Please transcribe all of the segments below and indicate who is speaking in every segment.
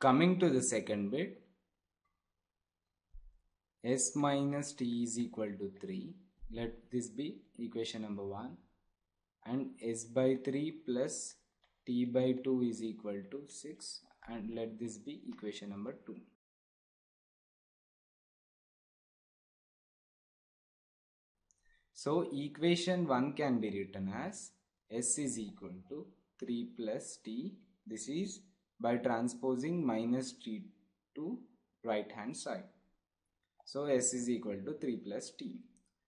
Speaker 1: Coming to the second bit, s minus t is equal to 3. Let this be equation number 1 and s by 3 plus t by 2 is equal to 6 and let this be equation number 2. So equation 1 can be written as s is equal to 3 plus t. This is by transposing minus t to right hand side. So s is equal to 3 plus t.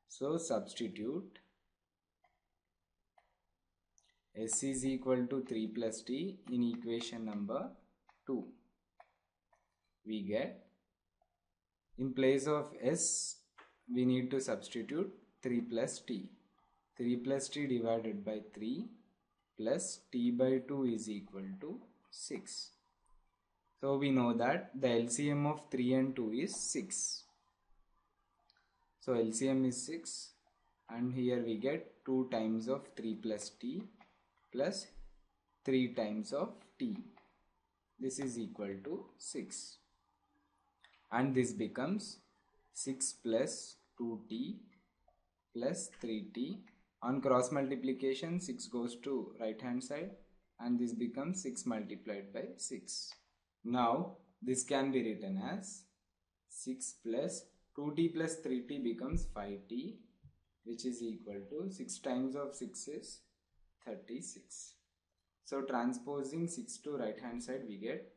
Speaker 1: So substitute s is equal to 3 plus t in equation number 2. We get in place of s we need to substitute 3 plus t. 3 plus t divided by 3 plus t by 2 is equal to 6. So we know that the LCM of 3 and 2 is 6. So LCM is 6 and here we get 2 times of 3 plus t plus 3 times of t. This is equal to 6 and this becomes 6 plus 2t plus 3t on cross multiplication 6 goes to right hand side and this becomes 6 multiplied by 6. Now this can be written as 6 plus 2t plus 3t becomes 5t which is equal to 6 times of 6 is 36. So transposing 6 to right hand side we get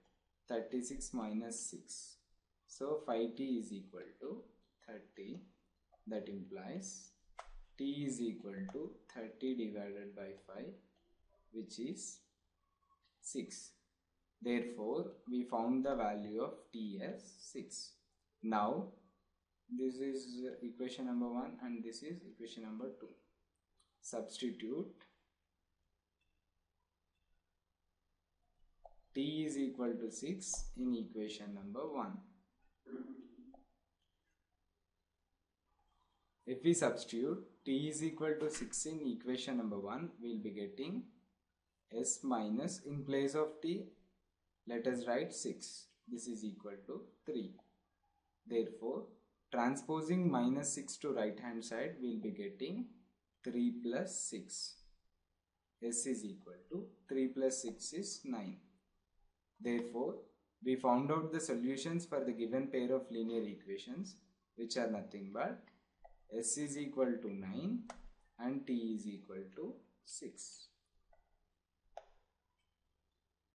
Speaker 1: 36 minus 6. So 5t is equal to 30 that implies t is equal to 30 divided by 5 which is 6. Therefore, we found the value of t as 6. Now, this is equation number 1 and this is equation number 2. Substitute t is equal to 6 in equation number 1. If we substitute t is equal to 6 in equation number 1, we will be getting s minus in place of t, let us write 6. This is equal to 3. Therefore, transposing minus 6 to right hand side, we will be getting 3 plus 6. s is equal to 3 plus 6 is 9. Therefore, we found out the solutions for the given pair of linear equations which are nothing but s is equal to 9 and t is equal to 6.